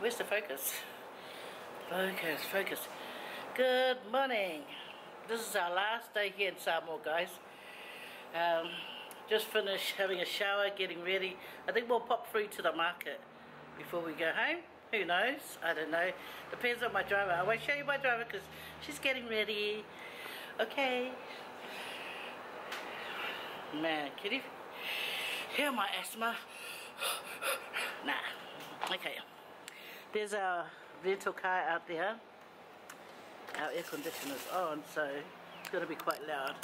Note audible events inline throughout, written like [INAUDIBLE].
where's the focus? Focus, focus. Good morning. This is our last day here in Samoa, guys. Um, just finished having a shower, getting ready. I think we'll pop through to the market before we go home. Who knows? I don't know. Depends on my driver. I won't show you my driver because she's getting ready. Okay. Man, can you hear my asthma? [SIGHS] nah. Okay. There's our rental car out there. Our air conditioner's on, so it's going to be quite loud.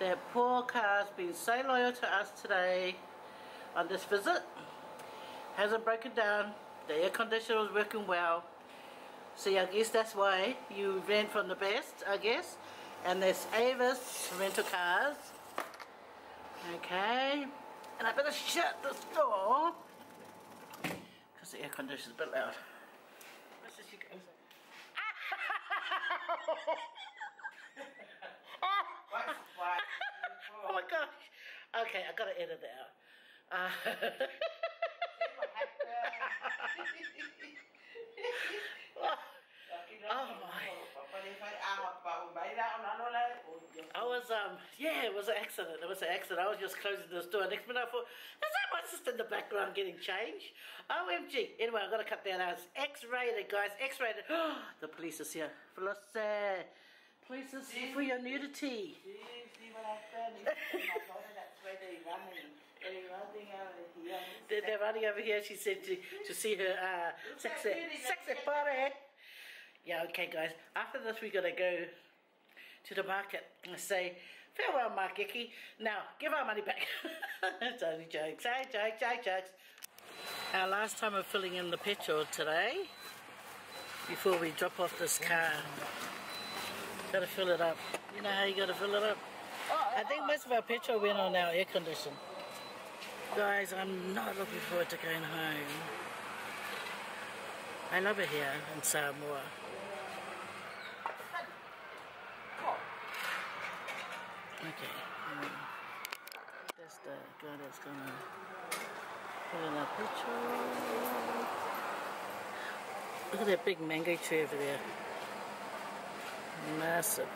That poor car's been so loyal to us today on this visit. Hasn't broken down. The air conditioner was working well. See, I guess that's why you rent from the best, I guess. And there's Avis rental cars. Okay. And I better shut this door the air conditioner's a bit loud. What's this you go? oh my gosh. Okay, I gotta edit that out. [LAUGHS] [LAUGHS] Uh, Oh my. [LAUGHS] I was, um, yeah, it was an accident. It was an accident. I was just closing this door. Next minute I thought, is that my sister in the background getting changed? OMG. Anyway, I've got to cut that out. It's X-rated, guys. X-rated. [GASPS] the police is here. Felicity. Police is here for your nudity. They're running over here, she said, to, to see her uh, sexy, sexy body. Yeah, okay, guys. After this, we're going to go to the market and say, farewell, Makeki. Now, give our money back. [LAUGHS] it's only jokes. Hey, jokes, jokes, jokes. Our last time of filling in the petrol today, before we drop off this car. Gotta fill it up. You know how you gotta fill it up? I think most of our petrol went on our air condition. Guys, I'm not looking forward to going home. I love it here in Samoa. Okay. Um, that's the guy that's gonna put in our picture. Look at that big mango tree over there. Massive.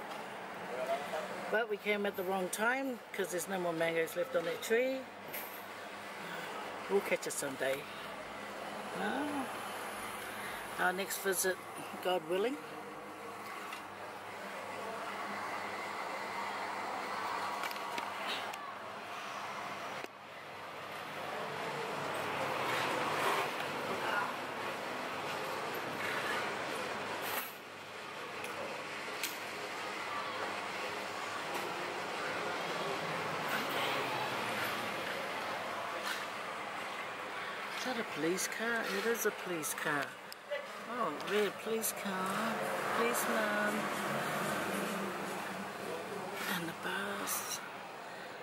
But we came at the wrong time because there's no more mangoes left on that tree. We'll catch it someday. Uh, our next visit, God willing. Police car? It is a police car. Oh, red police car. Policeman. And the bus.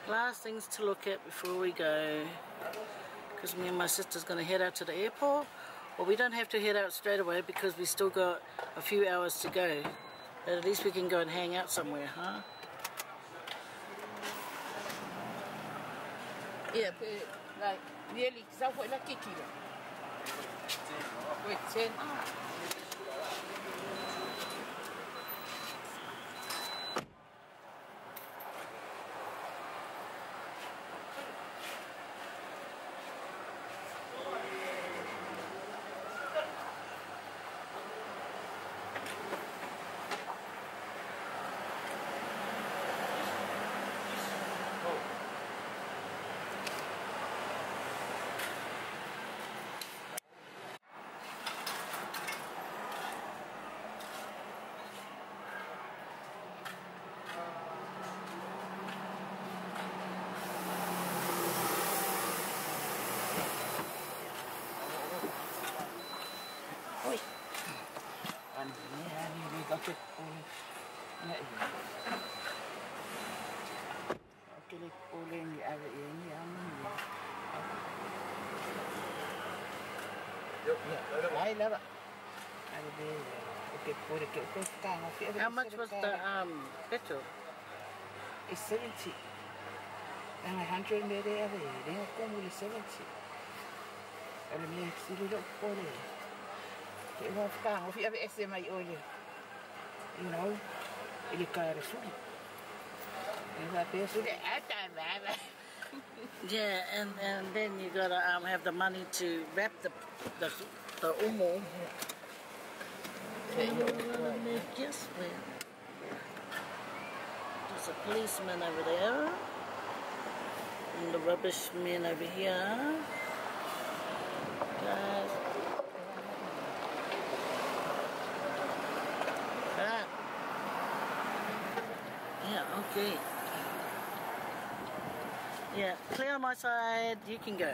Last things to look at before we go. Because me and my sister's going to head out to the airport. Well, we don't have to head out straight away because we still got a few hours to go. But at least we can go and hang out somewhere, huh? Yeah, like really, because I want to kick you. Wait, 10. How much was the um petrol? It's 70. And 100 there, they are como 70. And it makes it look funny. Ke wa whakanga, whi ave ese mai o le. You know, i le kaere suri. E wa pe suri, ata mama. Yeah, and, and then you gotta um, have the money to wrap the the, the umo. Yes, well. There's a policeman over there. And the rubbish man over here. Guys. Ah. Yeah, okay. Yeah, clear on my side, you can go.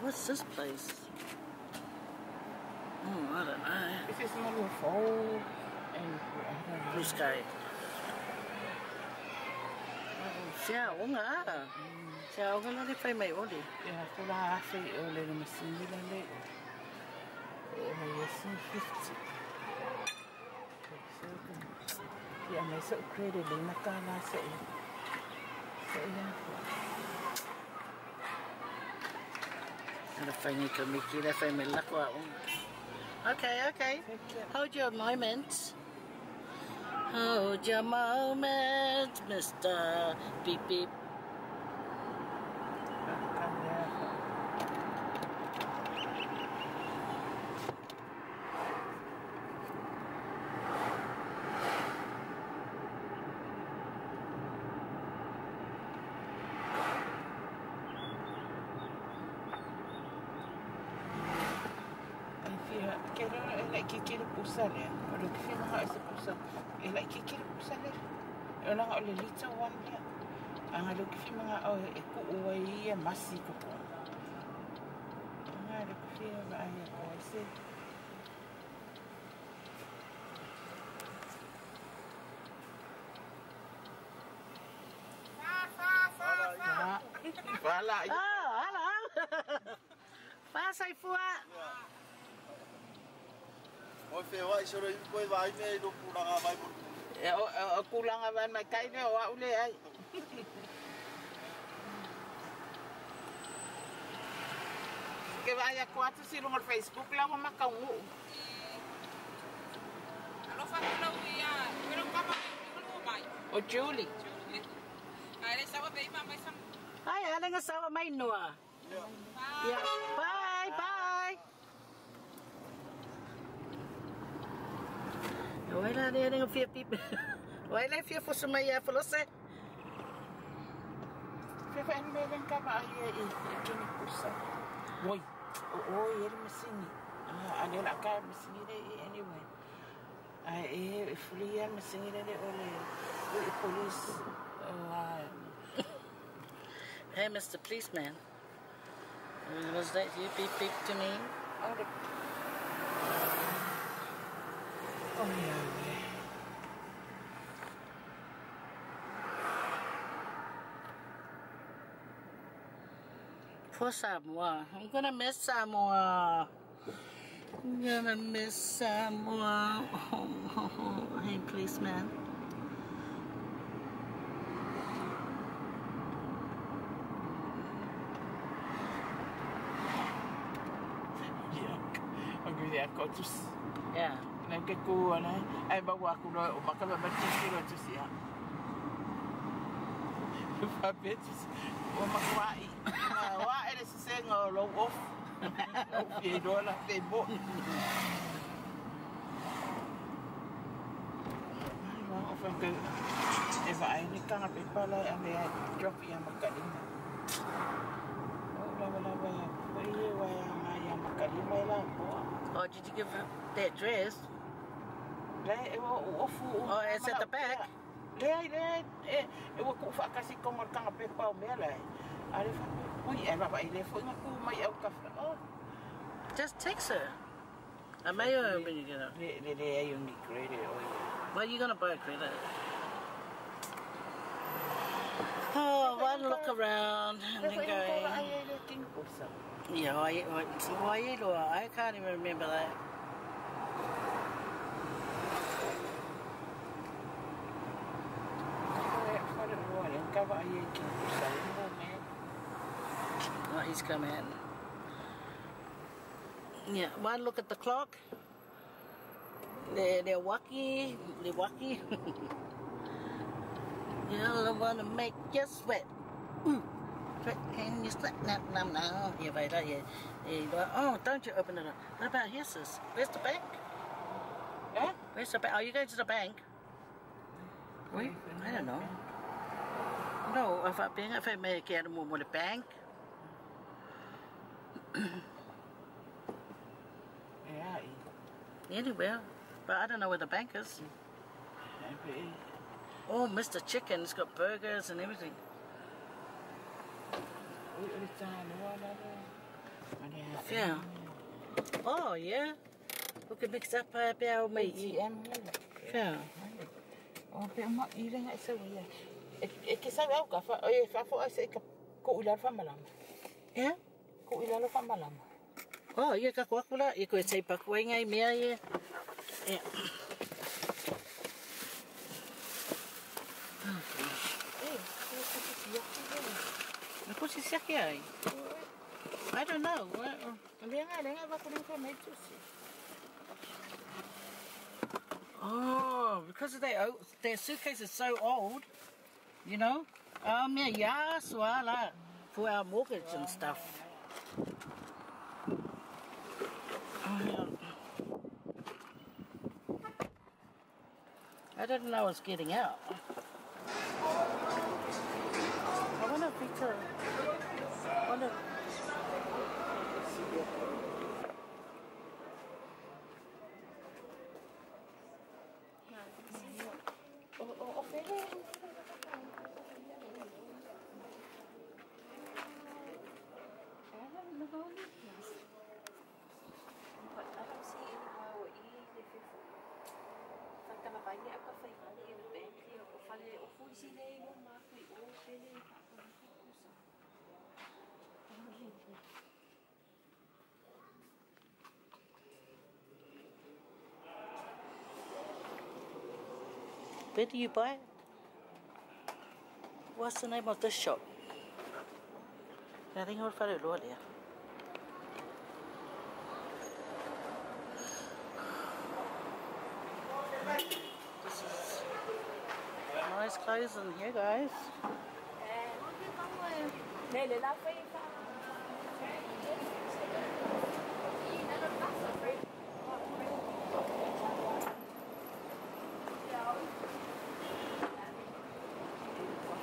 What's this place? Oh, I don't know. This is my little phone. And I don't know. Blue sky. Sia onga. Sia onga na di fai mai oli. Ja, ko la afe o le le masini la le. O me yesi 50. Ya me so credit le sa i. Sa i ya. Ana fai ni ka miki le fai mai lako. Okay, okay. Hold your moment. Hold your moment, Mr. Beep Beep. Kira like kikira pusa le. Ado kifia mga isa pusa. Eh like kikira pusa le. E ona nga ole lita wan le. Anga lo kifia mga o e ku uwa ia masi ko po. Anga lo kifia ba ai o se. Ya. Wala. Oh, hello. Pasay fua. Oi fe wa isoro i koe vai me do pura nga vai mo. E o o kulang aban mai kai ne o a ule ai. Ke vai a kuatu si lunga Facebook la ma ka ngu. Alo fa kula uia, pero kama kulu mai. O Julie. Ai sawa be mama sam. Ay, alang asawa may noa. Yeah. Bye, bye. Wala na yan ang fia pip. Wala fia for sumaya folose. Fe fa en belen ka ba ai i kini kusa. Woi. O o yer mesini. Ah ane na ka mesini de anyway. Ai e flia mesini de ole. O police. Hey, Mr. Policeman. Was that you beep beep to me? Oh, the... oh yeah, yeah. Poor Samoa. I'm gonna miss Samoa. I'm gonna miss Samoa. [LAUGHS] hey, policeman. Yeah. Ang gili ako tus. Yeah. Nagkakuha na. Ay, bawa ko na. Baka mabatis ko na tus ya. Papetis. O makwai. Wa ele se senga low off. O fi do la te bo. Ai, wa o fa ke. Eh, e va ai ni kanga pe pala ya me drop ya makalima. O la la la. Ko ie wa ya ma ya makalima la po. Oh, did you give her that dress? Le e wa ofu. Oh, it's at the back. Le le e e wa ku fa kasi ko mar kanga pe pa me la. Ale fa ui e baba ile fo nga ku mai au ka fra. Oh, Just text her. I may have when you get up. le le le ai un grade o ia. Well, you're gonna buy a credit. Oh, one look around and then go. ai le ting ko sa. Yeah, you know, I can't even remember that. Fa le mo le ka ba ai ki ko sa mo. Oh, he's coming. Yeah, one look at the clock. They're, they're wacky, they're [LAUGHS] wacky. you don't want to make you sweat. Ooh. Can you sweat? No, no, no. Yeah, vậy đó, yeah. Oh, don't you open it up. What about here, sis? Where's the bank? Eh? Where's the bank? Are you going to the bank? Wait, I don't know. No, [CLEARS THROAT] I bring if I make it more the bank. Yeah. Anywhere. But I don't know where the bank is. Maybe. Oh, Mr. Chicken, it's got burgers and everything. Ui, ui, tāna wala re. Mane a- Yeah. Oh, yeah. We could mix up uh, a bit of meat. Yeah. O pe ma i renga e sau ia. E, e ke sau au ka fa, o e fa fo ai se ka ko ila fa malama. Yeah? Ko ila lo fa malama. Oh, ka kua kula. I koe tei pakua ngai mea, yeah. Yeah. E, ko ko ko si aki re. Na kusi siaki ai? I don't know. Renga renga va ko rinko mai tu si. Oh, because of their, their suitcase is so old, you know? Um, yeah, swala for our mortgage and stuff. I didn't know I was getting out. I wonder if Victor. Wonder. O o o fe re. Where do you buy it? What's the name of this shop? I think I'll find it right there. This is nice clothes in here, guys.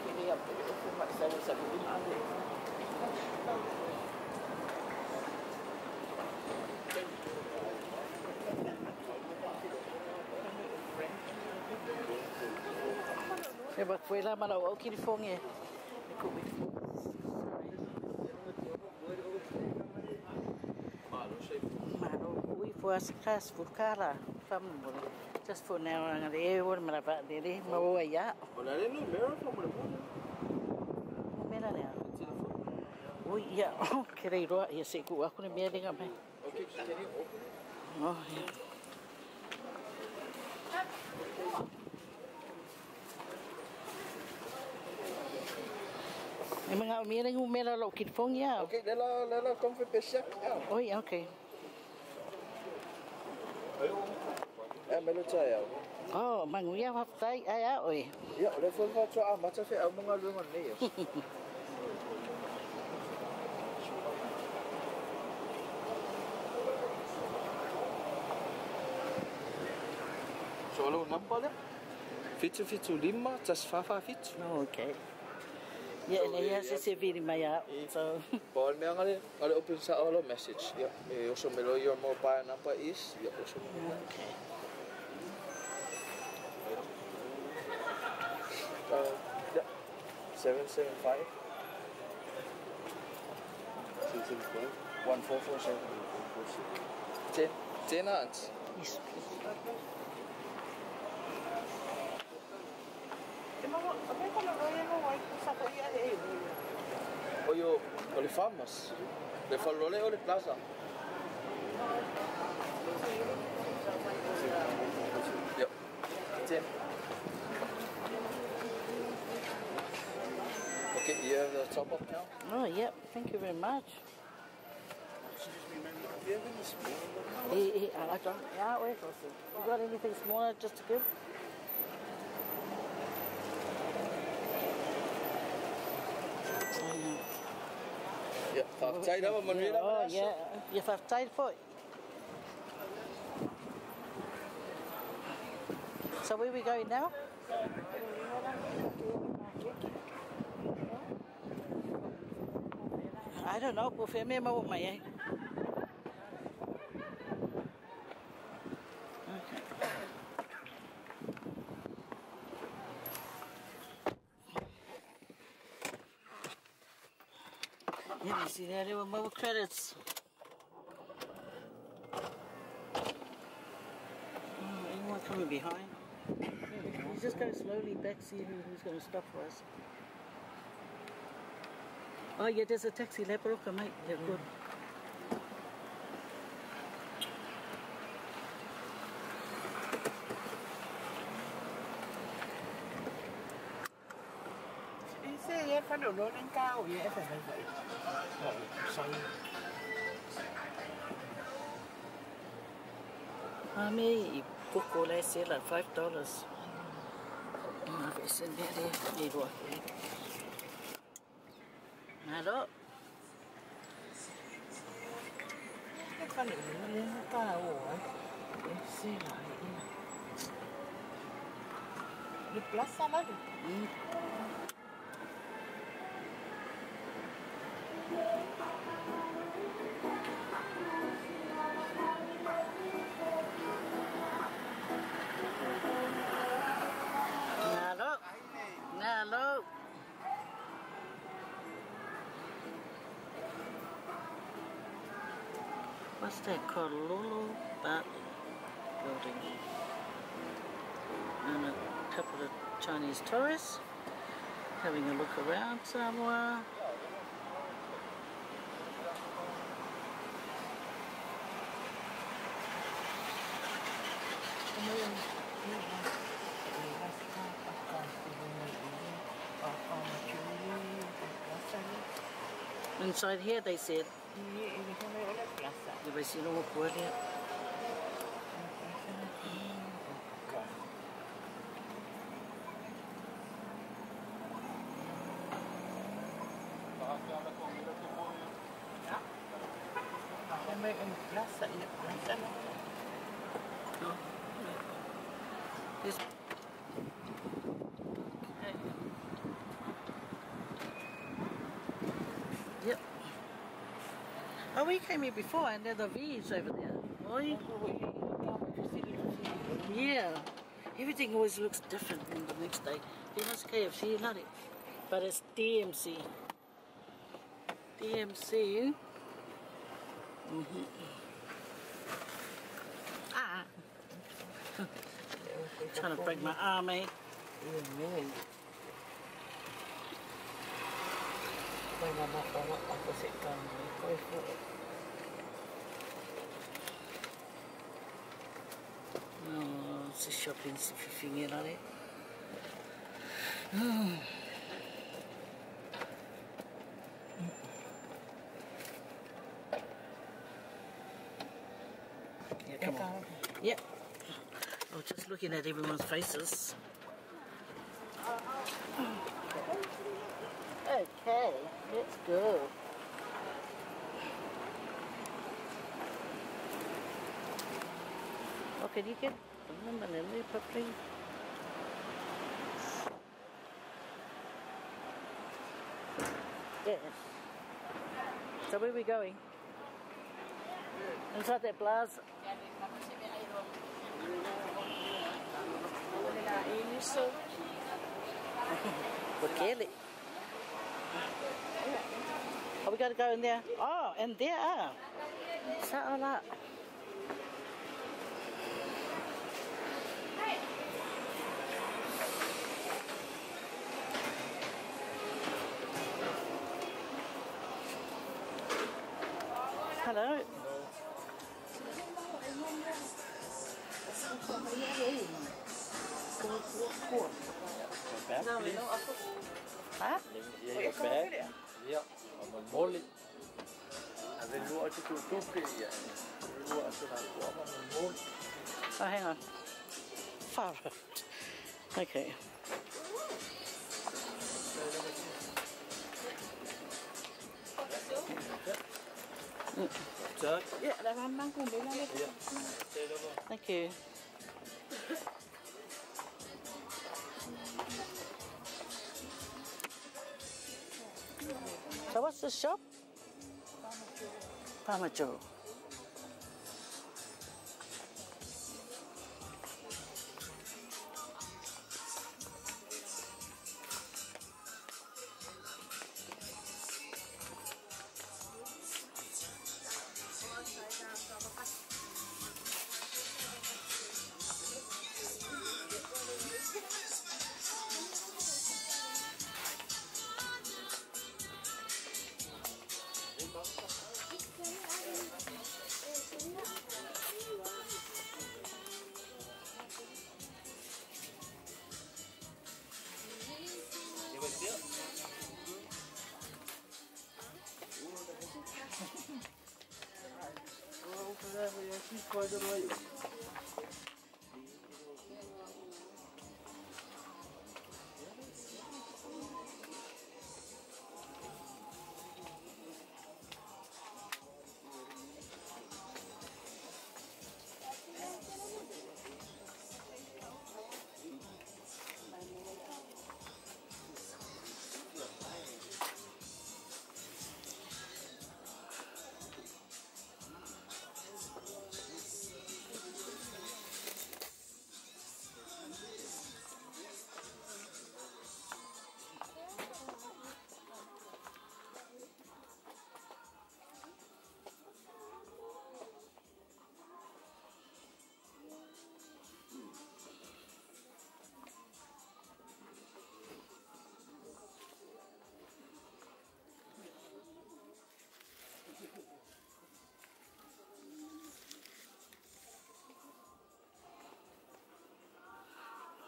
Ini apa? Ko ma sa sa ko ila re. E ba koe la mana o kiri fongi e. Mano, ui fua se [LAUGHS] kas fu kara. Famu mure. Just for now, ang re e ora mara ba de re ma o ia. Ona le no mero fa mo le mo. Mera lea. Ui ia, ke rei roa ia se ku aku ne mea ringa mai. Okay, can you open it? Oh, ia. E mga o mea ringu mera lo kiri fongi ia. Okay, lela lela kom fe pesha. Ja. Oi, okay. Eh, melo chai au. Oh, manguia haftai ai a oi. Ja, le fo fa cho a mata fe au mga lu ngon nei. So lo namba le. Fitu fitu lima, tas fa fa fitu. Oh, okay. Yeah, and he eh, has to viri mai a. So, Paul me ngale, ngale open sa alo message. Ja, e also melo your mobile number is. Ja, also. okay. Uh, ja. 775 1447 10 10 ans. Yes, please. Te mama, o pe ko lo roia no wai ko sa ko ia e. O yo, o le famas. Le falole o plaza. Ja. 10. Okay, you have the top up now? Oh, yep. Thank you very much. Do you have any small Ah, I. Yeah? You got anything smaller just to give? Ja, vaak tijd dat we maar weer yeah. Have tijd for it. So where we going now? I don't know, me mau mai ai. Yeah, you see there, were more credits. Oh, anyone coming behind? He's just going slowly back, see who, who's going to stop for us. Oh, yeah, there's a taxi, Leperoka, mate. Yeah, good. cái đường nó lên cao vậy em phải vậy vậy xoay Mami, coco lá sẽ là 5 dollars. Nó phải xin bé đi, đi rồi. Nà đó. Cái con đường nó lên cao rồi. Để xem lại. Đi plus sao đó được. That called? Lulu Bat Building. And a couple of Chinese tourists having a look around somewhere. Inside here, they said, Iya, ini kan may ulit plaza. di ba sino mo po niya? Ang plaza na ini, pagka. Ako may ang plaza, iya plaza na. This. Yep. Oh, we came here before, and there's a village over there. Yeah. Everything always looks different in the next day. There's KFC, not it? But it's DMC. DMC. Mm-hmm. Ah. [LAUGHS] Trying to break my arm, eh? Yun, yun. Kaya naman ko nga ako sa kami. Kaya po. Fini là. les. Yeah, come on. Yep. I was just looking at everyone's faces. Okay, let's go. Okay, you get remember the properly? Yes. So where are we going? Inside that plaza. Bukele. Oh, we going to go in there. Oh, and there are. Sa'ala. Oh, hang on. Far out. Okay. Buat. Thank you. So what's the shop? パーマ町。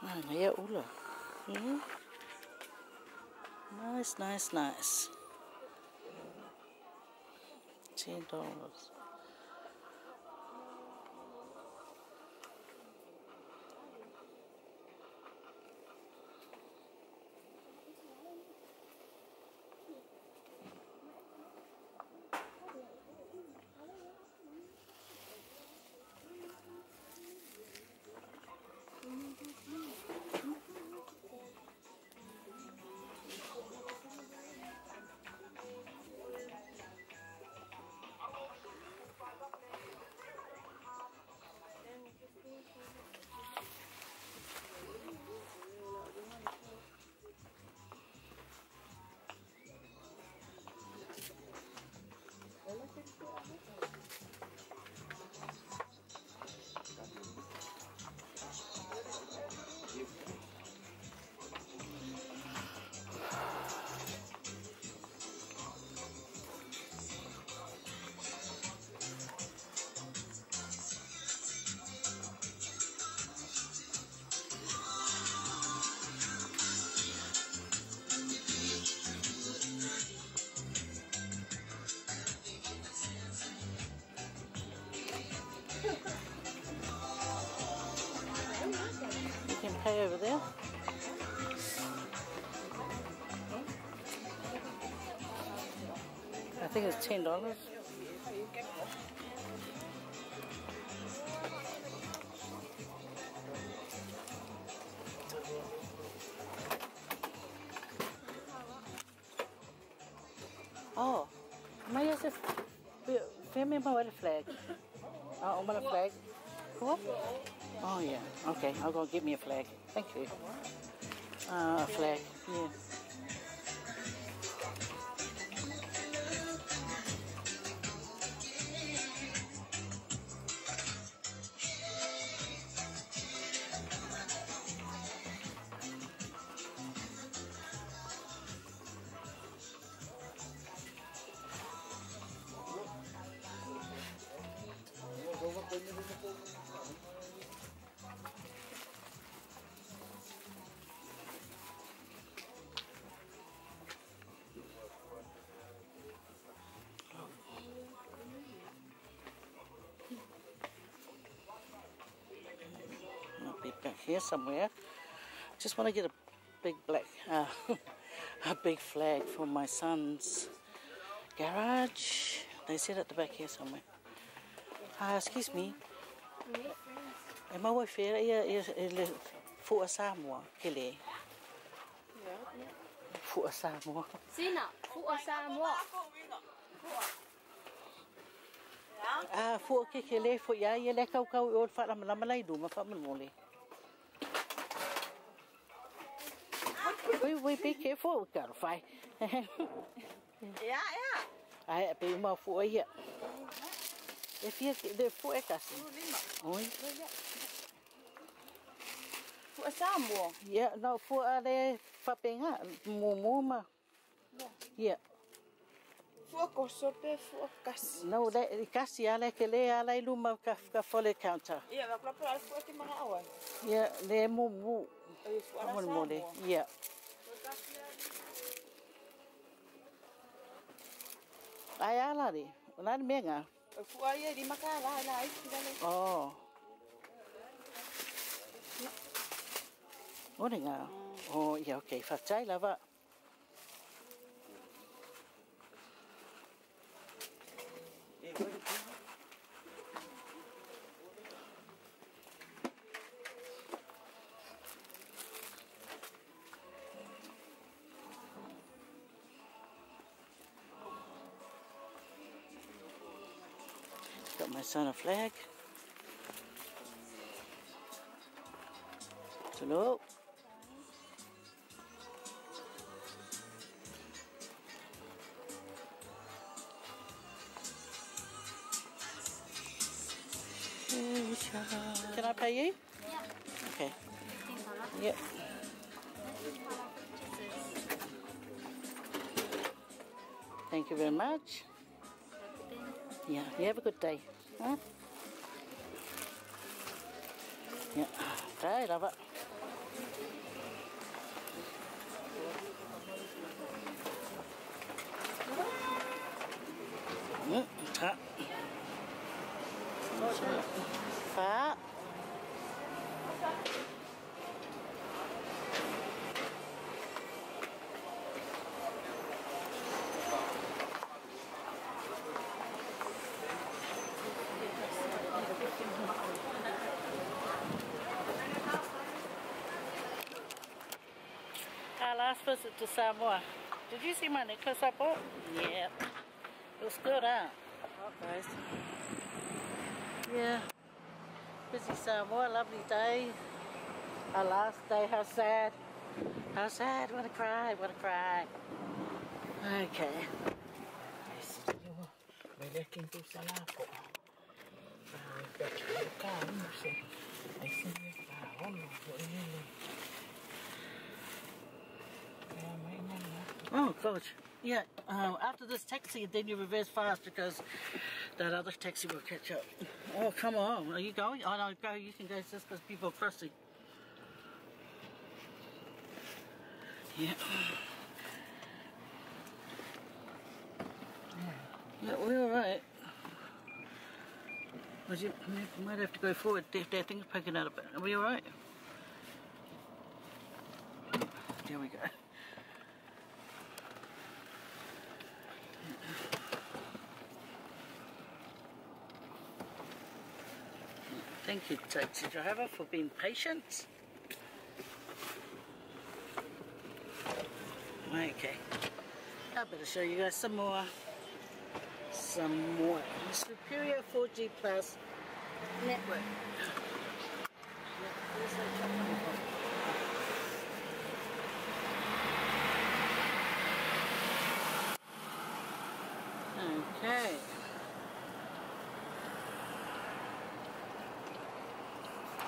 Ej, når jeg uller. Mm. Nice, nice, nice. $10. over there. I think it's ten dollars. Oh, may I just film my flag? Uh, oh, my flag. What? Oh yeah. Okay, I'll go get me a flag. Thank you. Uh, a flag. Yeah. Here somewhere. Just want to get a big black, uh, [LAUGHS] a big flag for my son's garage. They said at the back here somewhere. Ah, excuse me. E mau e whera ia e le fua Samoa ke le. Fua Samoa. Sina, fua Samoa. Ah, fua ke ke le fua ia ia le kau kau i o wha lama lama lai duma wha man mole. Wait, wait, be careful, gotta fight. Ja, ja. Ai, pe uma fua ia. E fia ke le fua e kasi. Oi. Fua Samoa. Ia, no fua le whapenga, mo mo ma. Ia. Fua kosope, fua kasi. No, le i kasi ala ke le ala i luma ka ka fole counter. Ia, wa klapa ala fua ki mga awan. Ia, le mo mo. Ai fua ala Mo mo le. Samoa. Ia. Ai ala ri. Ona ni menga. Fua ia di makala ala ai kila Oh. Ora nga. Oh, ia, okay. Fatai lava. Flag. Hello. Can I pay you? Yeah. Okay. Yep. Thank you very much. Yeah, you have a good day. Huh? Yeah. Bye, love it. Mm, ta. Phá. To Samoa. Did you see my necklace I bought? Yeah. It was good, huh? Oh, guys. Yeah. Busy Samoa, lovely day. Our last day, how sad. How sad, wanna cry, wanna cry. Okay. May leking tu sa lako. Ay, kaya ka, ano siya. Ay, sige ka, ano, ano, Kaya may na na. Oh, God. Yeah, um, after this taxi, then you reverse fast because that other taxi will catch up. Oh, come on. Are you going? Oh, no, go. You can go just because people are crossing. Yeah. Yeah, we're all right. But you you might have to go forward. if their thing's poking out a bit. Are we all right? There we go. Thank you, taxi driver, for being patient. Okay. I better show you guys some more. Some more. Superior 4G Plus network. Okay.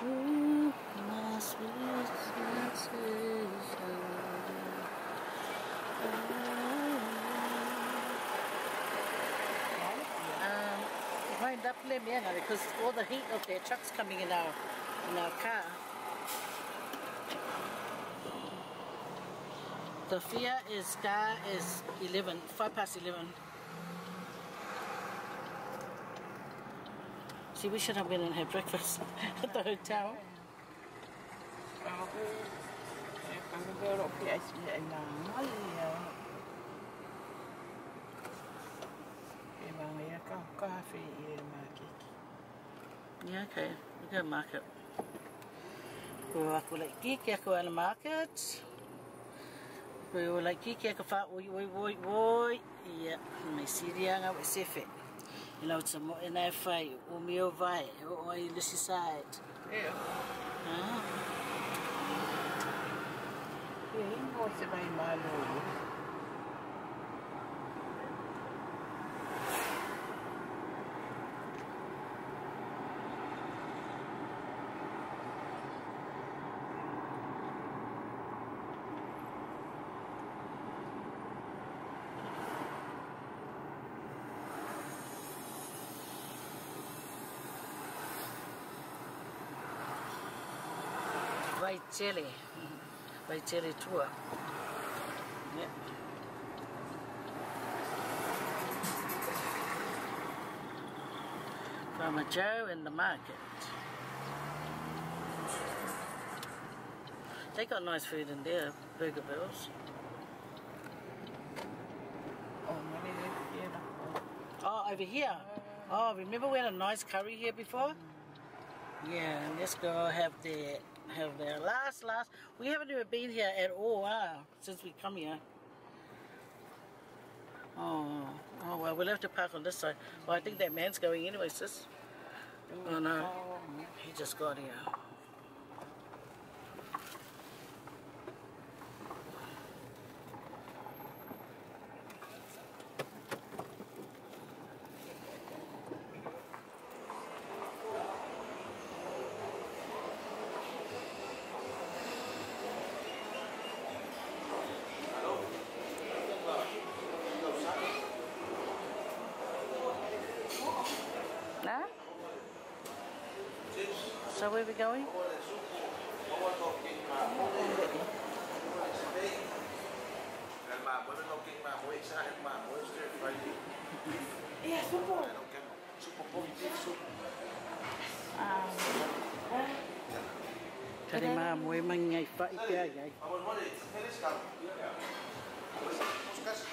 Ooh, my sweet sensation. Um, up me because all the heat of their trucks coming in our in our car. The fear is car is 11, 5 past 11. See, we should have been and had breakfast [LAUGHS] at the hotel. mea ka kafe i e mākeki. Yeah, okay. We go market. Ko a ko lai ki ki a ana market. Ko e o lai ki ki a ko whaa oi oi oi oi. Ia, mei siri wa sefe. I lau ta mo e nai whai, o mi o vai, e o oi lisi saet. Ia. Ia. Ia, ingo se mai mālo o. vai chili. Vai chili tour. Yeah. a Joe in the market. They got nice food in there, Burger Bills. Oh, mali ya na. Oh, over here. Oh, remember we had a nice curry here before? Yeah, let's go have the have their last last. We haven't even been here at all, huh? Since we come here. Oh, oh well, we'll have to park on this side. Well, I think that man's going anyway, sis. Oh no, oh. he just got here. Nah? So where we going? El mambo no king mambo isa el mambo is stir fry beef. Eh, supo. I don't get super pork beef soup. Tadi mah mui mangai fai kia gai. Abon mo dit, helis ka. Muskas.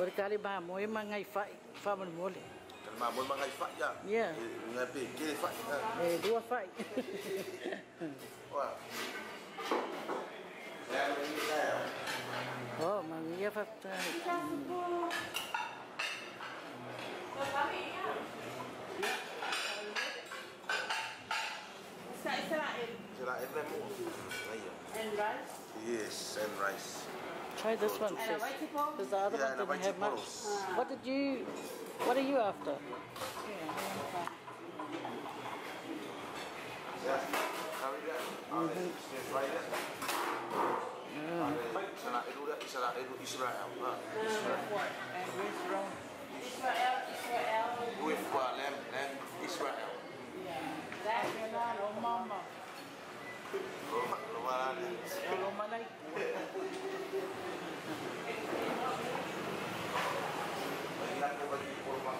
Berkali mah mui mangai fa mun mole. El mambo mga ifa ya. Yeah. Nga pe, kiri fa. Eh dua fai. Wa. Ya, ini saya. oh, mangia fa. Sa Israel. Sila every mo. Ayo. And rice. Yes, and rice. Try this one, And a sis. white people. Because the other Yeah, one didn't have much. chipotle. What did you? What are you after? Ya. Kami dia. Ale, stir fry dia. Sila itu dia, sila itu Israel. Ha. And which wrong? Israel, Israel. With uh, lamb, lamb Israel. That you know, mama. Lumayan dia. [LAUGHS] Kalau malay. Bagian ko bagi kurma.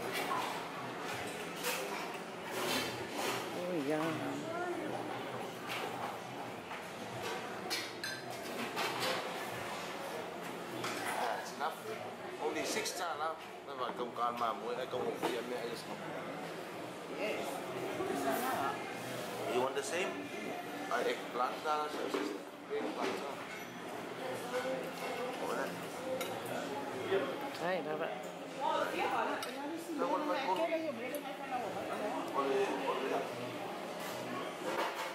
Oh yeah. Ah, it's enough. Only six time now. Never come call my boy. I come over here. I just Yes. Isa na. You want the same? Uh, eggplant na sa eggplant na. Oh, that. Ay, baba. So what about for Kaya yung bilhin ay pala wala. Oli, oli.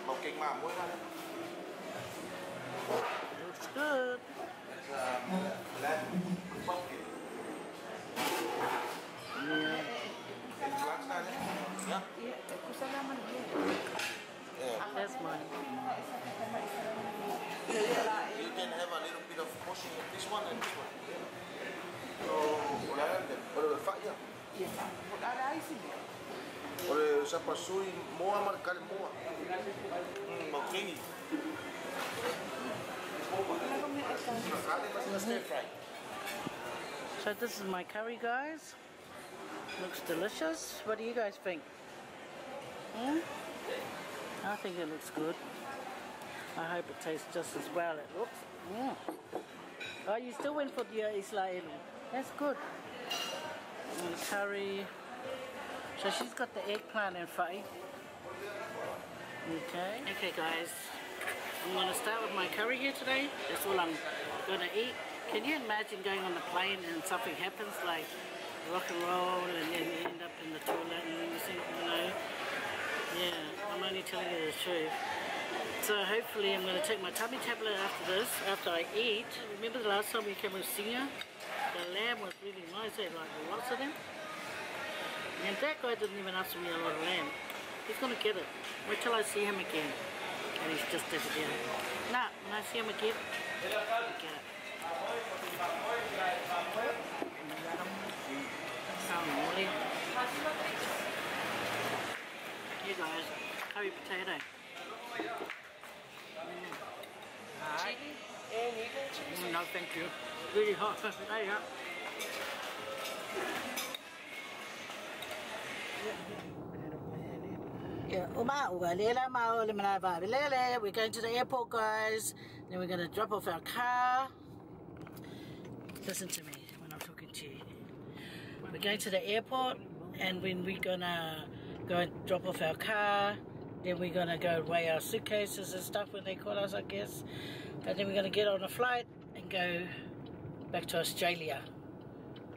Mau cake mà muối ra đấy. Looks good. Lên. Bóc kìa. Yeah. Eggplant na đấy. Yeah. Kusa naman yun. Yeah. That's mine. You can have a little bit of portion of this one and this one. So. So mm, this is my curry, guys. Looks delicious. What do you guys think? Hmm? I think it looks good. I hope it tastes just as well it looks. Mm. Oh, you still went for the uh, Israeli. That's good. And curry. So she's got the eggplant and fry. Okay. Okay, guys. I'm going to start with my curry here today. That's all I'm going to eat. Can you imagine going on the plane and something happens like rock and roll and then end up in the toilet and then you know, yeah, I'm only telling you the truth. So hopefully I'm going to take my tummy tablet after this, after I eat. Remember the last time we came with Singer? The lamb was really nice, they had like lots of them. And that guy didn't even ask me a lot of lamb. He's going to get it. Wait till I see him again. And he's just there. Nah, when I see him again, he'll get it. Guacamole. Here guys, curry potato. Mm, no, thank you. Really hot. you go. Yeah. We're going to the airport, guys. Then we're going to drop off our car. Listen to me when I'm talking to you. We're going to the airport, and when we're gonna go and drop off our car, then we're gonna go weigh our suitcases and stuff when they call us, I guess. And then we're gonna get on a flight and go back to Australia.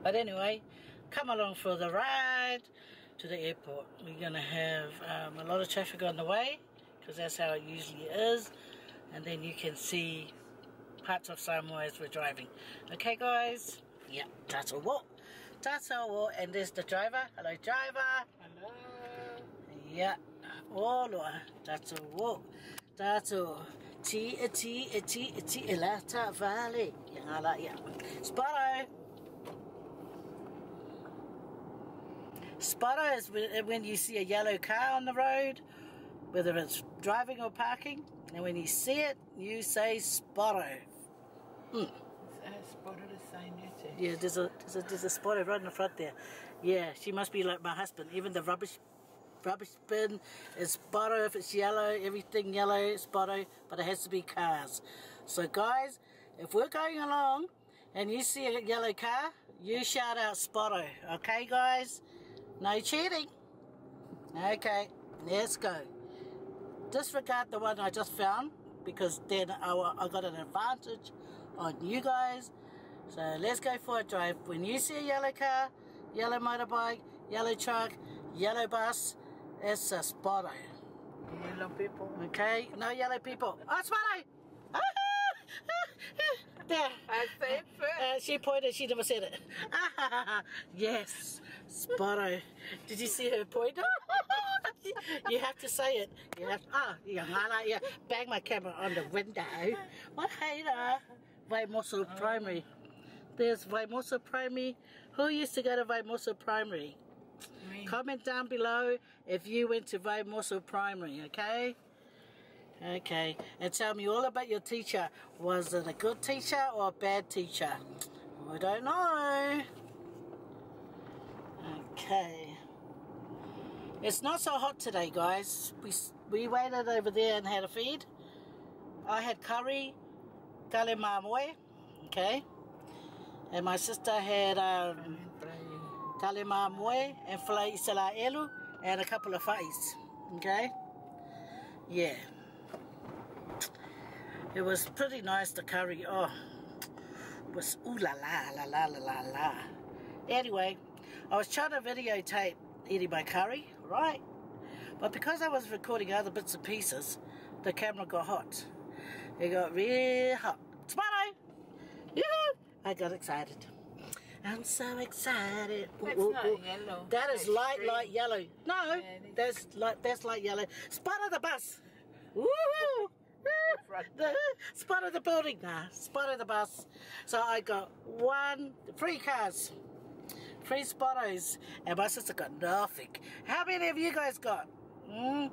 But anyway, come along for the ride to the airport. We're gonna have um, a lot of traffic on the way because that's how it usually is. And then you can see parts of Samoa as we're driving. Okay, guys? Yeah, that's a That's all. And there's the driver. Hello, driver. Hello. Yeah. Oh, Lord. That's all. That's all. Ti, eh, ti, eh, ti, eh, ti, elata valley. Yeah, I like yeah. Spotto. Spotter is when when you see a yellow car on the road, whether it's driving or parking, and when you see it, you say Spotto. Mm. I spotted a sign there too. Yeah, there's a, there's a there's a spotter right in the front there. Yeah, she must be like my husband. Even the rubbish rubbish bin is spotto if it's yellow, everything yellow, spotto, but it has to be cars. So guys, if we're going along and you see a yellow car, you shout out spotto. Okay guys? No cheating. Okay, let's go. Disregard the one I just found because then I, I got an advantage on you guys. So let's go for a drive. When you see a yellow car, yellow motorbike, yellow truck, yellow bus, it's a spotto. Yellow people. Okay? No yellow people. Oh, spotto! [LAUGHS] there. I say first. Uh, she pointed, she never said it. [LAUGHS] yes, Spotto. Did you see her point? [LAUGHS] you have to say it. You have to. ah, yeah, yeah. Bang my camera on the window. What hater? Vaimoso Primary. There's Vaimoso Primary. Who used to go to Vaimoso Primary? Me. Comment down below if you went to Vaimoso Primary, okay? Okay, and tell me all about your teacher. Was it a good teacher or a bad teacher? I don't know. Okay. It's not so hot today, guys. We we waited over there and had a feed. I had curry, kale mamoe, okay, and my sister had um, kale mamoe and filet isala elu and a couple of fais, okay. Yeah. It was pretty nice, the curry. Oh, it was ooh la la la la la la la. Anyway, I was trying to videotape eating my curry, right? But because I was recording other bits and pieces, the camera got hot. It got real hot. Tomato! Yoo-hoo! I got excited. I'm so excited. That's ooh, not ooh. yellow. That is That's light, green. light yellow. No, Yeah, that's light. That's light yellow. Spot of the bus. Woo! the spot of the building. Nah, spot of the bus. So I got one free cars, free spottos, and my sister got nothing. How many of you guys got? Mm,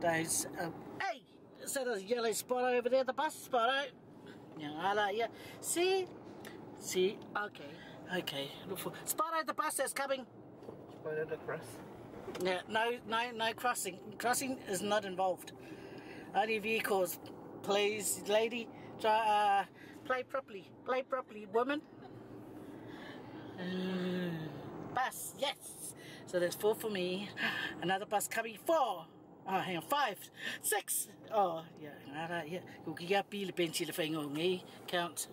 those. Um, hey, so there's a yellow spot over there. The bus spotto. Yeah, I like you. See, see. Okay, okay. Look for spotto. The bus that's coming. Spotted across. Yeah, no, no, no crossing. Crossing is not involved. Only vehicles, please, lady. Try, uh, play properly. Play properly, woman. Mm, bus, yes. So there's four for me. Another bus coming. Four. Oh, hang on. Five, six. Oh, yeah. Ngara, yeah. Kung kia pili pensi le whaingo ngi. Count.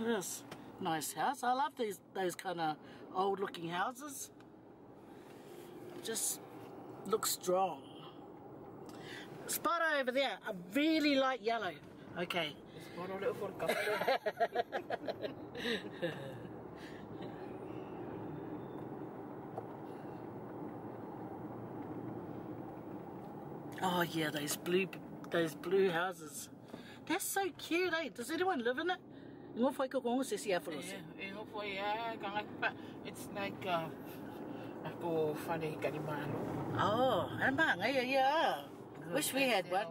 Yes. Nice house. I love these those kind of old looking houses. Just looks strong. Spot over there. I really like yellow. Okay. [LAUGHS] Oh yeah, those blue those blue houses. They're so cute, eh? Does anyone live in it? Ngō whai ko kongo se si awharosi. E ngo po ia kanga pa it's like uh ako whare karimano. Oh, and bang, yeah, yeah. Wish we had one.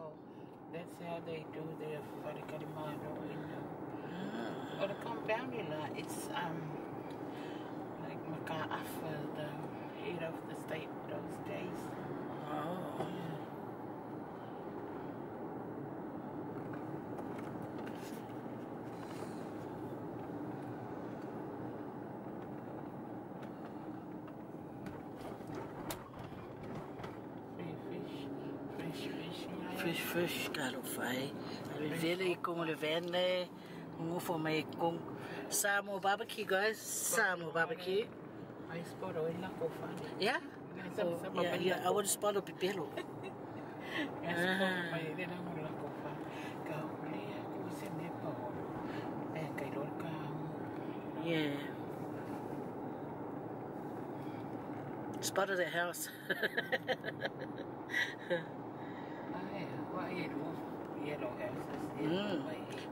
That's how they do their whare karimano in uh, or the compound it's um like Maka'afa, the head of the state those days. Oh. Free fish, fresh fish. yeah. Fish, fish, karo whai. Awe vele i kongo le vene. Ngofo mai kong. Samoa barbecue, guys. Samoa barbecue. Ai sporo ila ko whare. Yeah? Some- Oh, some yeah, of yeah. them- I would spot a pipelo. Yes, Ah. mai rena mura ko fa. Ka ule ko se ne pa. E kai lor ka. Yeah. Spotted a house. [LAUGHS]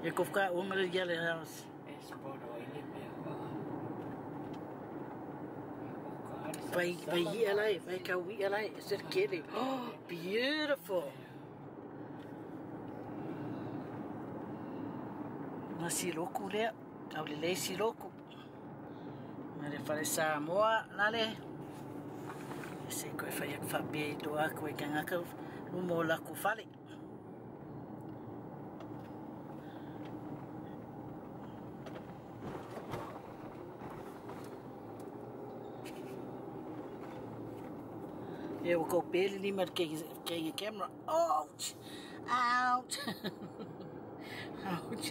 E kofka o mele gale haus. Pai pai hi alai, pai ka wi alai, is it kele. Oh, beautiful. Na si roku le, tau le le si roku. Ma le fare sa moa, la le. Se koe fai fa bie i e koe kangaka, rumo la ku fale. Oh, Yeah, we'll go barely ni mar kei kei camera. Ouch! Ouch! Ouch!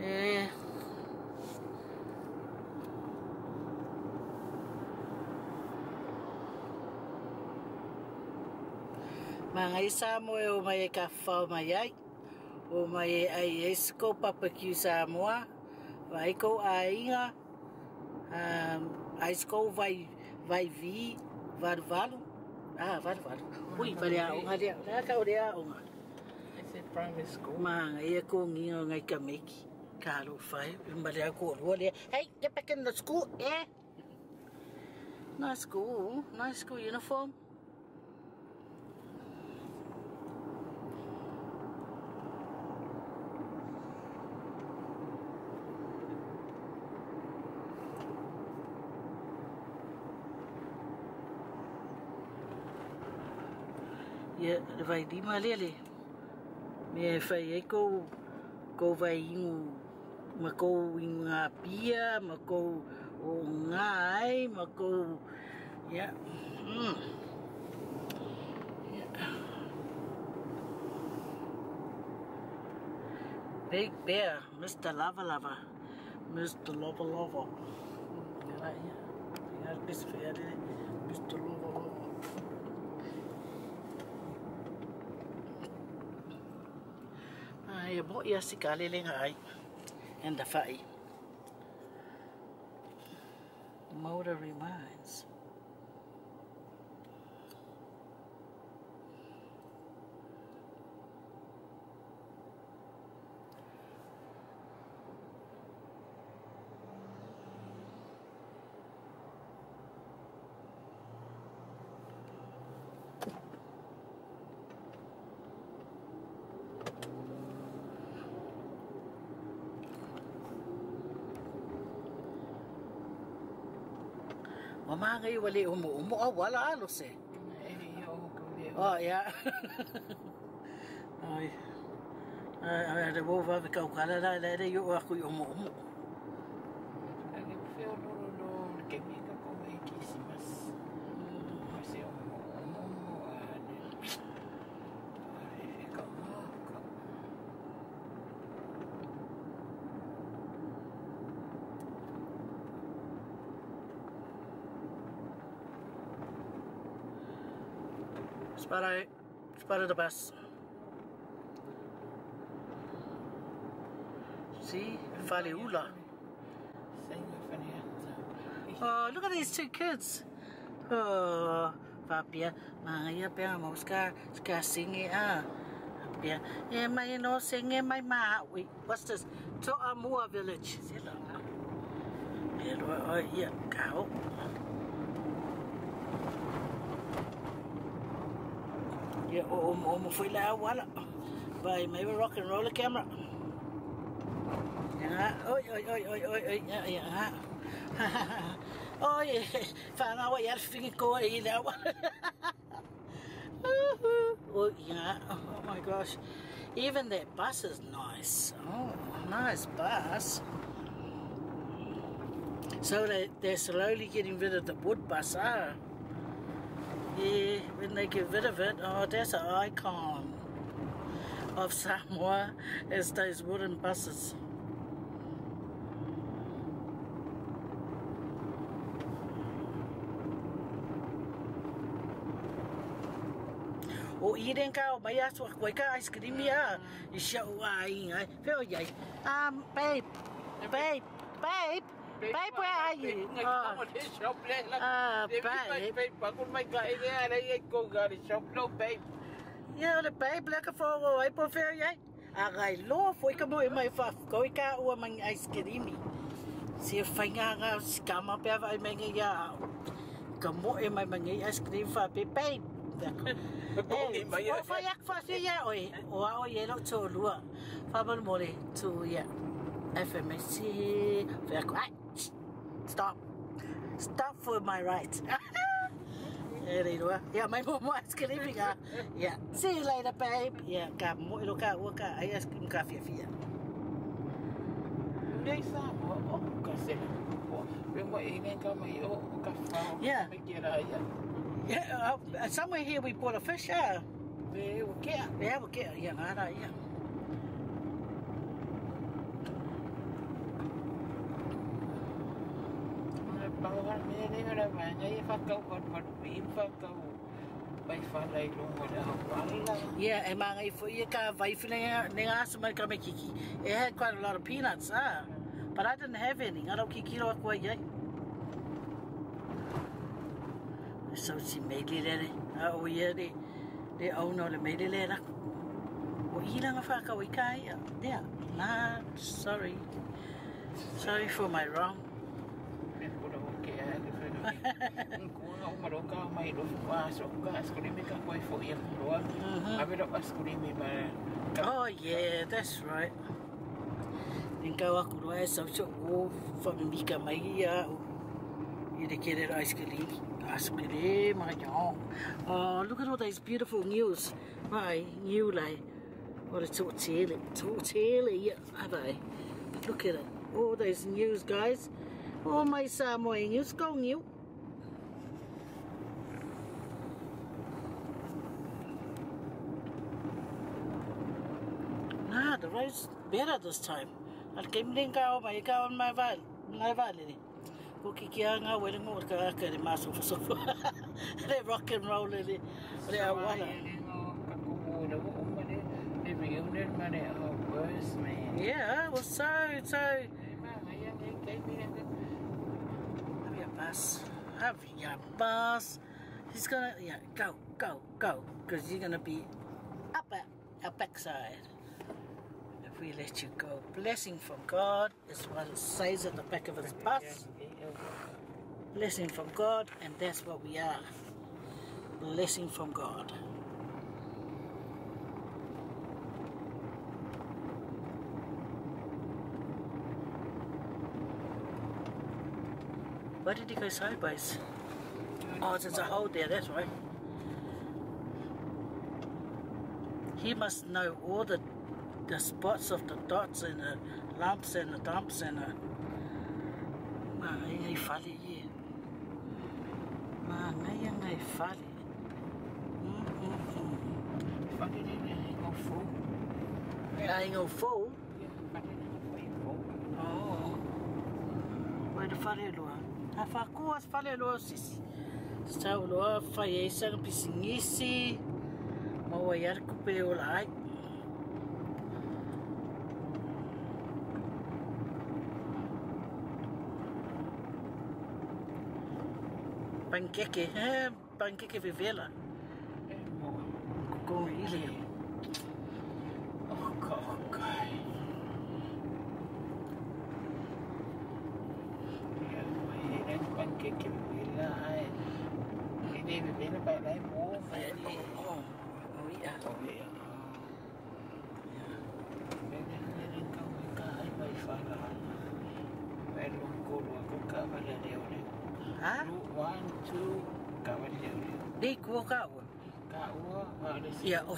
Yeah. Mga isa mo e o mai e ka whao mai ai. O mai e ai esko papa ki Samoa. Vai ko a inga. Um, ai sko vai vai vi varu varu. Ah, varu varu. Ui, vai a o ngare. Nā ka o rea o ngare. It's a private school. Mga e ko nginga ngai ka meki. Ka alo whai. Mbale a ko rua lea. Hey, get back in the school. Eh? Nice school. Nice school uniform. Ia, le vai lima lele. Me whai e kou, kou vai ingu, ma kou ingu ngā pia, ma kou o ngā ai, ma kou, ia, mm. Big Bear, Mr. Lava Lava, Mr. Lava Lava. Ia, ia, ia, Mr. Lava Lava. Mo ia. And the fai. Motor reminds. Wa mga i wali umu umu oh wala alo se. E o ko le. Oh ya. Ai. Ai ai de wo va ka ka la la la de yo aku umu umu. Ake feo no no no ke mi ka ko mai kisimas. Masi o mo mo mo ane. Ai fe ka ma ka. Spara spara the bus. See, Faleula. Oh, look at these two kids. Oh, Fabia, Maya Bama, Ska, Ska singing. Ah, Fabia, yeah, my no singing my ma. Wait, what's this? Toamua village. Yeah, oh, yeah, cow. Yeah, oh, oh, oh, the camera. Yeah, oi, oi, oi, oi, oi, oi, yeah, yeah. Oi, fan av er fick gå i där. Oh, yeah. Oh my gosh. Even their bus is nice. Oh, nice bus. So they, they're slowly getting rid of the wood bus, ah. Yeah, when they get rid of it, oh, that's an icon of Samoa, is those wooden buses. o i ren ka o mai aso ko ka ice cream ya i sha o ai ai fe o yai um babe. Babe. Babe babe where are you Oh, oh, the shop le la. Ah, Devi babe. babe, bakul mai ka ide ara ye ko ga the shop no babe. yeah the babe lekker voor o ai po fe o yai a gai lo foi ka mo i mai fa ko i ka o mai ice cream si fa nga nga skama pe vai menga ya ka mo e mai mai ice cream fa pe babe. Bakul mai o fa yak fa si ya oi o a o ye lo to lua fa ban mo le to ya FMC fa yak ai stop stop for my right Eri dua. Ya, mai mo mo ice cream ka. Ya. See you later, babe. Ya, ka mo ilo ka wa ka ai ice cream ka fia fia. Dei sa mo o ka se. O, pe ka mai o ka fa. Yeah. Me kira ya. Yeah, uh, somewhere here we bought a fish. Yeah. Be o ke. Yeah, we get yeah, yeah. Yeah, e mga ifo i ka waifu ne ne asu mai ka mekiki. E had quite a lot of peanuts, ah. But I didn't have any. I don't kiki ro ko ye. So si meli le le. Ah, o ye de de au no le meli le la. O i la nga fa ka wi ka ya. Yeah. Na, sorry. Sorry for my wrong. Ia ko ro. Mhm. A ver o skuli me ma. Oh yeah, that's right. Then go aku roa so so o famika mai ia o i de kere ice cream. Ice cream my oh. Oh, look at all these beautiful news. Right, new lay. What a tortilla. Tortilla, yeah. Have Look at it. All those news guys. Oh my Samoa news go new. Road's better this time. Al kim din ka o mai ka on mai val, mai val ni. Ko ki ki nga wele mo ka ka ni maso [LAUGHS] fo so. Re rock and roll ni. Re a wala. Ka ko mo da o ma ne. Ne me yo ne ma ne o worse man. Yeah, was so so. Ma ya ne kai me ne. Have your bus. Have your bus. He's gonna yeah go go go because you're gonna be up at our backside. We let you go, blessing from God is what it says at the back of his bus. blessing from God, and that's what we are. Blessing from God. Why did he go sideways? Oh, there's a hole there, that's right. He must know all the the spots of the dots and the lumps and the dumps and the mangai fale ye mangai angai mm, mm, mm. fale fakelele ai ngau fou oh. ai ngau fou Wai te whare loa. A whakua as whare loa sisi. Stau loa whai eisa ngapisi ngisi. Maua iarku. panqueque, é, panqueque vivela. É, com ele.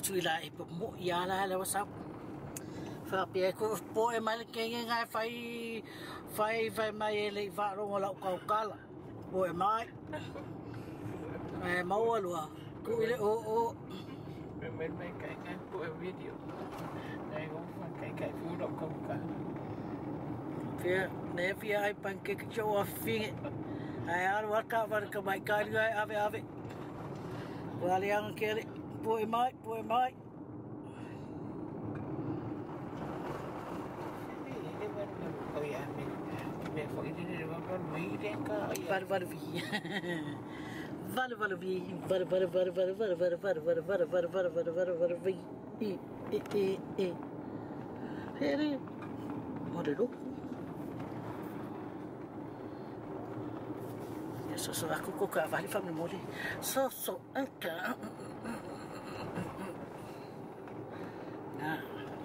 chui lại bộ mộ ya la là sao và bia cô bộ em mà cái nghe ngay phải phải phải mai lấy vợ rồi mà lậu cầu cá là bộ em mai em mau luôn cô lấy ô ô mình mình mình cái cái bộ em video này cũng phải cái cái phụ động cầu cá phía này phía ai bằng cái cái chỗ phía ai ăn vật cá vật cái bài cá đi ai ave ave và liang kia đi le po e mai po e mai. Oh ya me. Me fo i ni wa pa me i den ka ia. Var var vi. Var var vi. Var var var var var var var var var var var var var var vi. E e e e. Here. Modelo. So so aku ko ka vale fam mole. So so aka. Ah,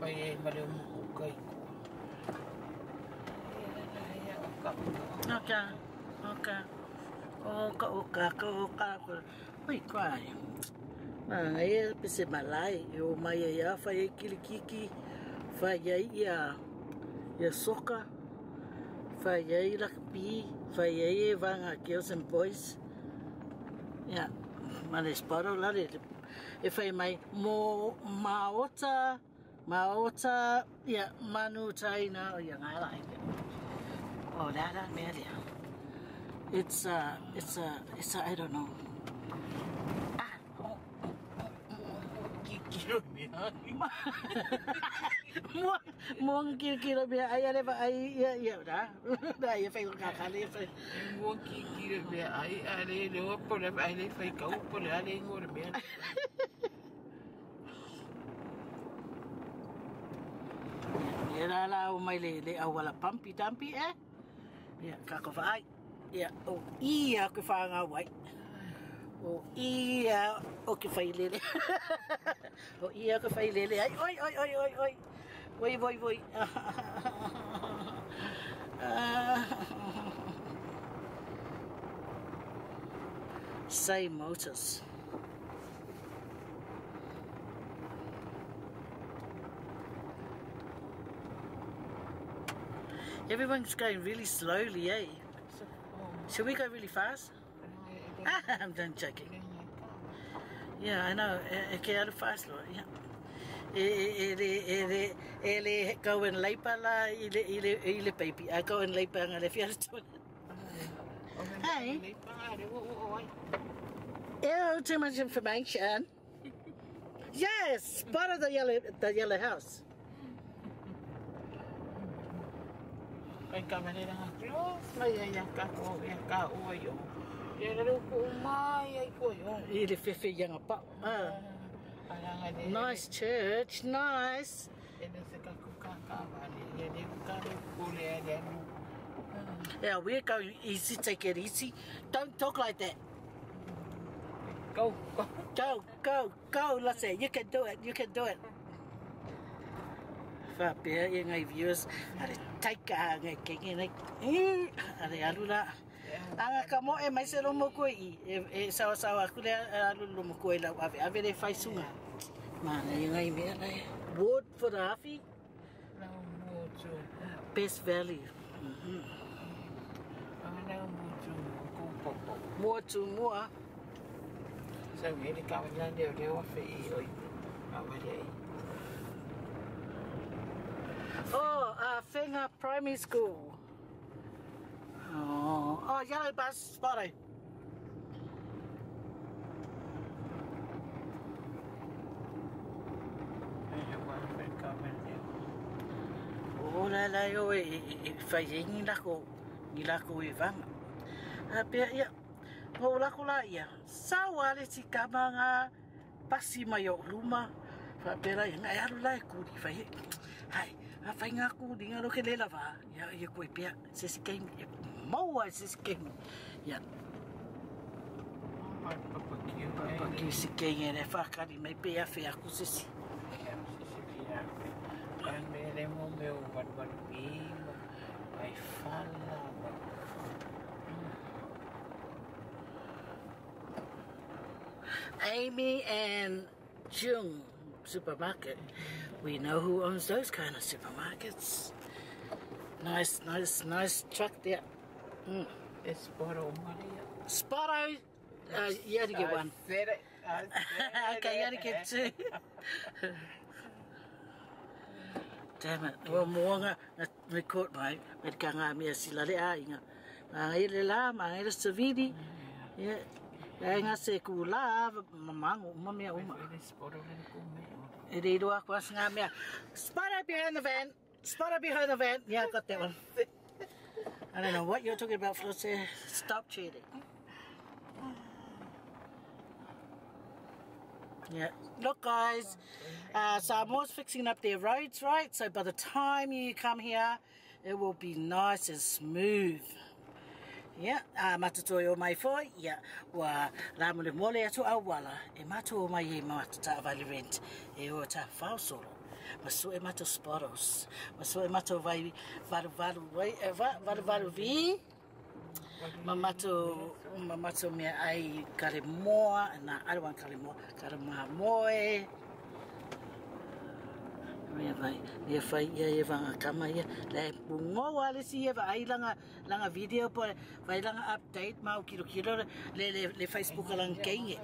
Pai e mare o kai ko. Oka, oka. Oka, oka, oka, oka. Oi, kai. Ah, e pese malai, eu mai ia fai aquele kiki, fai aí ia ia soca, fai aí lakpi, fai aí vanga que os empois. Ya, mas para lá ele. E fai mais mo maota Maota, yeah, manutai no yeah, I like it. Oh, that I'm media. It's a, uh, it's a, uh, it's a, uh, I don't know. Ah, oh, oh, kikiro biya. Muang kikiro biya. Ay, ano ba? Ay, ya, ya, na. Na, ya, fa'y kakali. Muang kikiro biya. Ay, alay, no, po na, alay, fa'y kaupo na, alay, ngor biya. Yeah, oh, la o mai le le au ala pampi tampi e. Eh. Ia kako vai. Ia o oh, ia ke whanga wai. Oh, o ia o ke whai lele. [LAUGHS] o ia ke whai lele. Ai, oi, oi, oi, oi, oi. Voi, voi, voi. Say motors. Everyone's going really slowly, eh? Should we go really fast? [LAUGHS] I'm done joking. Yeah, I know. E ke ara fast lo. Yeah. E e e le e le e le go and leipa la i le i le i le baby. I go and leipa nga le fias to. Hey. Ew, too much information. [LAUGHS] Yes, part of the yellow the yellow house. Kai ka mane na close mai ai ka ko ya ka o yo. Ya lalu ko umay ay ko yo. I le fefe yanga pa. Ah. De. Nice church, nice. Se ka ku ka ka ba ni. Ya de ka de ku le de no. Yeah, we're going easy, take it easy. Don't talk like that. Go go. Go, go, go, say. You can do it, you can do it. Whapea i ngai viewers, are taika ngai kengi nei. Are alula. Anga ka mo e mai se lomo koe i. E, e sawa sawa kule alu lomo koe lau ave. Ave le fai sunga. Mana i ngai mea nei. Wood for the hafi, tu. best value. Tu ko po po. More to more. Sa mi ni ka ma de de wa fe i oi. Ama de. Oh, uh, Finger Primary School. Oh, oh yellow bus spotted. Ana wa fe ka la la yo e e fai e ni lako, ni lako e vanga. A pe ia, ho lako la ia. Sa wale si kamanga pasi mai o luma. Fa pera ia ngai alu la e kuri fai. e. Hai, a fai ngā kuri ngā roke le lava. Ia, ia koe pia, si e mo me pi. Ai fala. Amy and Jung supermarket. We know who owns those kind of supermarkets. Nice, nice, nice truck there. Mm. Es por o Maria. Spotto, uh, you had to get one. Said it. I said [LAUGHS] okay, you had to get two. [LAUGHS] Damn it. Well, moanga, me caught my, me ka ngā mea sila le a inga. Ngā ngai le la, ma ngai le savidi. Yeah. Lai ngā se ku la, mamangu, ma mea uma. Es por o rei roa kwa ngā mea. Spot behind the van. Spot behind the van. Yeah, I got that one. I don't know what you're talking about, Flossie. Stop cheating. Yeah. Look, guys, uh, always fixing up their roads, right? So by the time you come here, it will be nice and smooth. ia a matutoe o mai foi ia ua lamulemole atu auala e matu o mai e matu taavalerent e o tafaosolo ma e matu sporos. Ma sue matu vai valuvalu eh, vi. Ma matu ma matu mea ai kalemoa na aluan kalemoa kalemoa moe Mea vai, ia whai ia e wanga kama ia. Le bungo wa le si e vai langa, langa video po, vai langa update mau kilo kilo le, le, le Facebook lang keinge.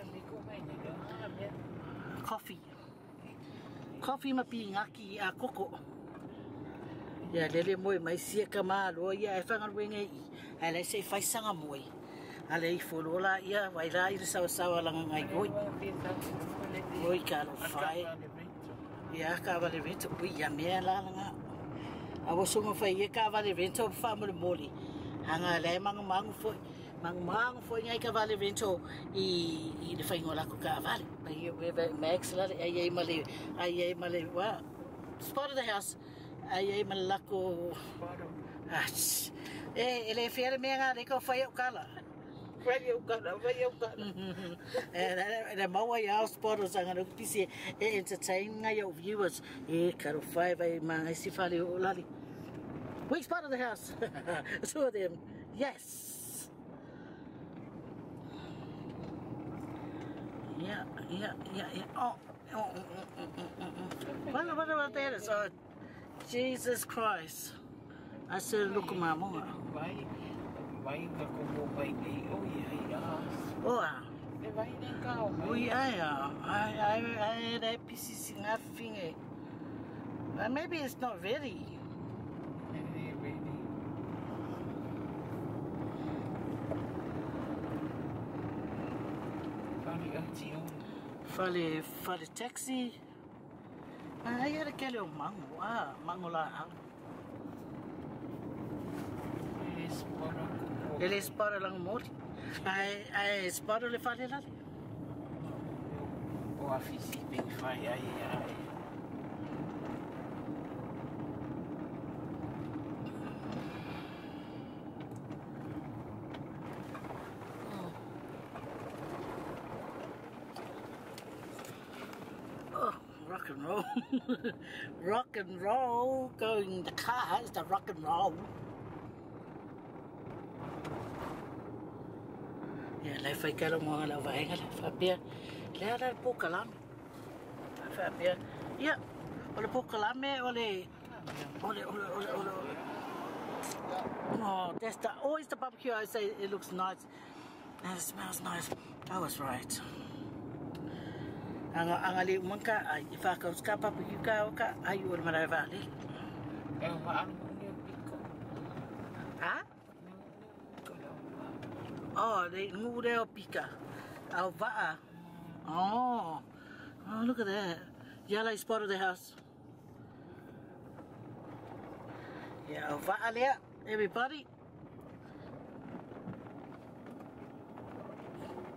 Coffee. Coffee ma pi ngaki a koko. Ia lele moe mai sia ka maa loa ia e whanga ruenga i. A le se whai sanga moe. A le i wholola ia, vai la i le sawa sawa langa ngai goi. Oi ka lo whai. Ia ka vale vento, pui ia mea la nga. A wo sunga fai ia ka vale vento fa mo le moli. Hanga le manga mangu foi. Manga mangu foi ngai ka vale vento i i le fai ngola ko ka vale. pa ia we ve max la ai ai male ai ai male wa. Spot of the house. Ai ai male lako. Ah. E ele fiere mea nga le ko fai o kala. Vai eu cara, vai eu cara. e le maua i au spotters anga nuk pisi e entertain your viewers e karo whai vai ma I see whale o Which part of the house [LAUGHS] two of them yes yeah yeah yeah yeah oh Oh, mm, mm, mm, mm, mm. What, what about that? It's, uh, Jesus Christ. I said, look at my mama. Vai. Vai ka ko mo vai nei. Oh ia ia. Oh, ah. Le vai nei ka o mai. Ui, ai, ah. ai, ai, ai, ai, pisi si ngā. But maybe it's not ready. Really, really. Vai ati o. Whale, whale taxi. Ai, ke leo mango, ah, mango la au. Es por o. Ele spara lang mori. Ai, ai, spara le fale lale. O a fisi ping fai ai ai. Oh, rock and roll. [LAUGHS] rock and roll. Going the car is the rock and roll. Lai fai karo mga la vaenga la fa pia. Le ala po kalame. Fa pia. Yeah. Ole po kalame ole ole ole ole ole. ole. Oh, that's the always the barbecue. I say it looks nice and it smells nice. I was right. Ang ang ali mangka ay ifakaus ka barbecue ka ka ayu ul marai vale. E o maa mo ni piko. Ha? Ko le o maa. Oh, they ngure o pika. Au. Oh. Oh, look at that. Yeah, I spotted the house. Yeah, au va'a lea, everybody.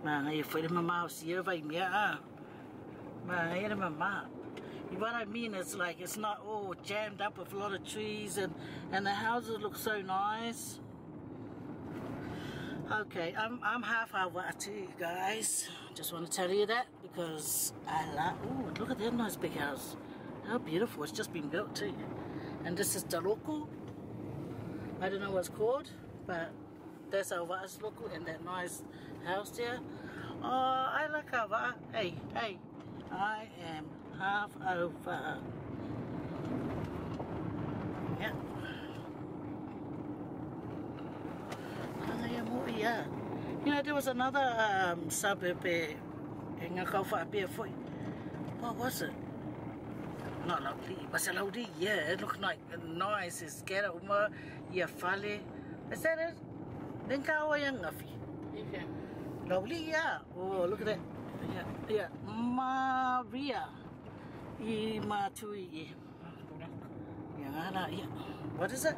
Mga ngayon, pwede mamaw siya vai mia ah. Mga ngayon mama. What I mean is like it's not all jammed up with a lot of trees and and the houses look so nice. Okay, I'm I'm half hour too, guys. Just want to tell you that because I like. Oh, look at that nice big house. How beautiful! It's just been built too. And this is the local. I don't know what it's called, but that's our local and that nice house there. Oh, I like our Hey, hey, I am half over. Yeah. Ay, mo iya. You know, there was another um, suburb eh, in Ngakauwhapia Foi. What was it? Not Lauli. Was it Lauli? Yeah, it looked like nice. It's Kera Uma, Ia Fale. Is that it? Then kawa yang ngafi. Ife. Lauli, yeah. Oh, look at that. Yeah, yeah. Maria. I Matui. Yang ana, yeah. What is it?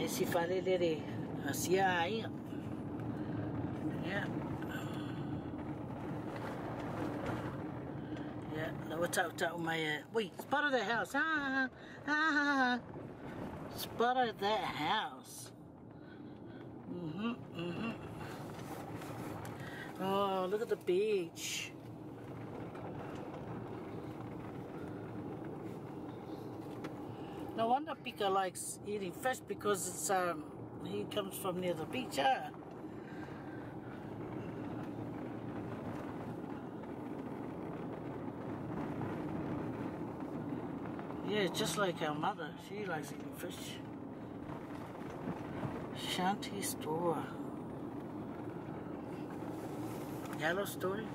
le le. Asia ai. Ya. Yeah, no, what's out to my uh, wait, spotted the house. Ah, ah, ah, ah. Spotted that house. Mhm, mm-hmm Oh, look at the beach. No wonder Pika likes eating fish because it's um he comes from near the beach, ah. Yeah, just like our mother. She likes eating fish. Shanty store. Yellow story.